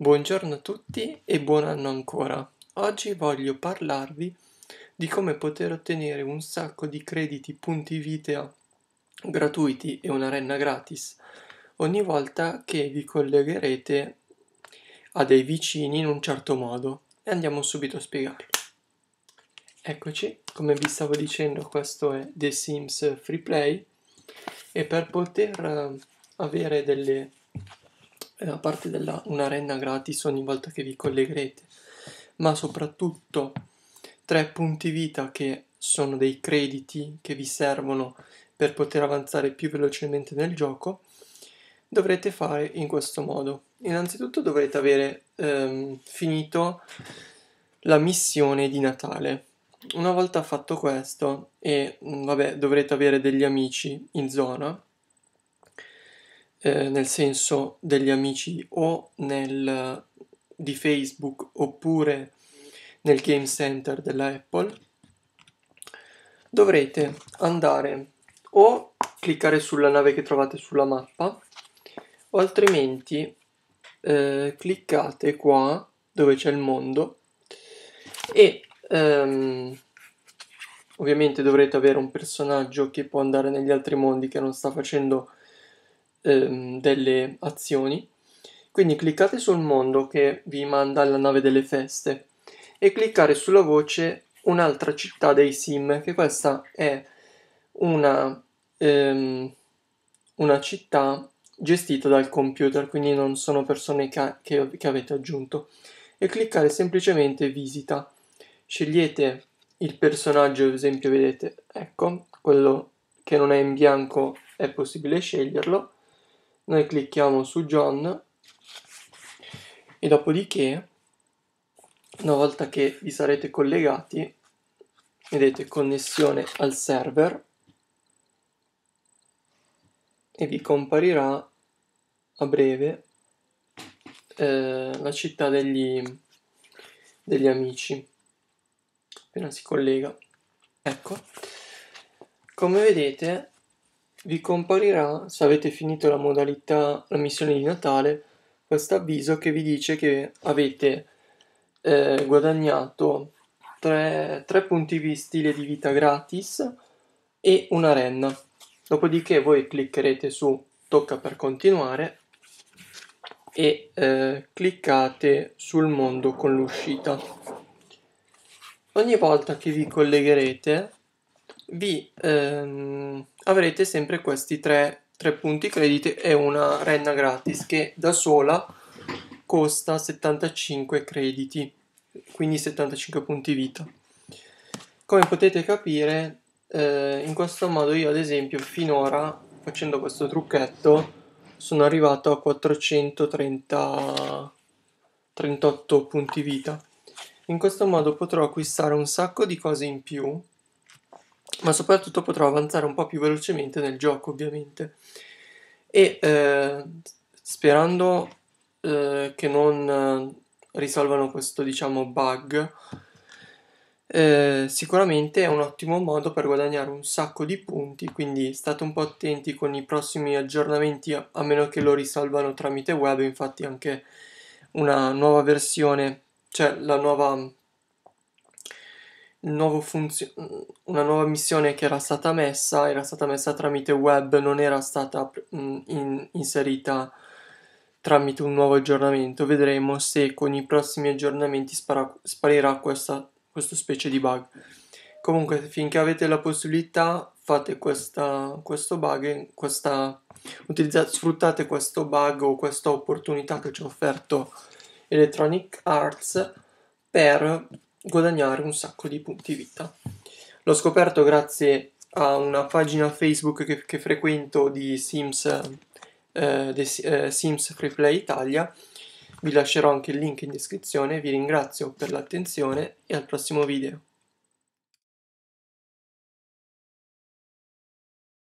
Buongiorno a tutti e buon anno ancora. Oggi voglio parlarvi di come poter ottenere un sacco di crediti punti vita gratuiti e un'arena gratis ogni volta che vi collegherete a dei vicini in un certo modo e andiamo subito a spiegarlo. Eccoci, come vi stavo dicendo questo è The Sims Free Play e per poter eh, avere delle a parte della, un'arena gratis ogni volta che vi collegherete, ma soprattutto tre punti vita che sono dei crediti che vi servono per poter avanzare più velocemente nel gioco, dovrete fare in questo modo. Innanzitutto dovrete avere ehm, finito la missione di Natale. Una volta fatto questo, e vabbè, dovrete avere degli amici in zona, eh, nel senso degli amici o nel, di Facebook oppure nel Game Center della Apple, dovrete andare o cliccare sulla nave che trovate sulla mappa o altrimenti eh, cliccate qua dove c'è il mondo e ehm, ovviamente dovrete avere un personaggio che può andare negli altri mondi che non sta facendo ehm, delle azioni. Quindi cliccate sul mondo che vi manda alla nave delle feste e cliccare sulla voce un'altra città dei sim, che questa è una, ehm, una città gestita dal computer, quindi non sono persone che, che, che avete aggiunto. E cliccare semplicemente visita. Scegliete il personaggio, ad esempio, vedete, ecco, quello che non è in bianco è possibile sceglierlo noi clicchiamo su John e dopodiché una volta che vi sarete collegati vedete connessione al server e vi comparirà a breve eh, la città degli, degli amici. Appena si collega. Ecco. Come vedete vi comparirà, se avete finito la modalità, la missione di Natale, questo avviso che vi dice che avete eh, guadagnato 3, 3 punti stile di vita gratis e una renna. Dopodiché voi cliccherete su tocca per continuare e eh, cliccate sul mondo con l'uscita. Ogni volta che vi collegherete vi ehm, avrete sempre questi tre, tre punti crediti e una renna gratis che da sola costa 75 crediti, quindi 75 punti vita. Come potete capire, eh, in questo modo io ad esempio finora, facendo questo trucchetto, sono arrivato a 438 punti vita. In questo modo potrò acquistare un sacco di cose in più ma soprattutto potrò avanzare un po' più velocemente nel gioco ovviamente. E eh, sperando eh, che non eh, risolvano questo diciamo bug eh, sicuramente è un ottimo modo per guadagnare un sacco di punti quindi state un po' attenti con i prossimi aggiornamenti a, a meno che lo risolvano tramite web infatti anche una nuova versione cioè la nuova funzio- una nuova missione che era stata messa, era stata messa tramite web, non era stata mm, in- inserita tramite un nuovo aggiornamento. Vedremo se con i prossimi aggiornamenti spara- sparirà questa, specie di bug. Comunque, finché avete la possibilità, fate questa, questo bug, questa, utilizzate, sfruttate questo bug o questa opportunità che ci ha offerto Electronic Arts per guadagnare un sacco di punti vita. L'ho scoperto grazie a una pagina Facebook che, che frequento di Sims, eh, eh, Sims Free Play Italia. Vi lascerò anche il link in descrizione, vi ringrazio per l'attenzione e al prossimo video.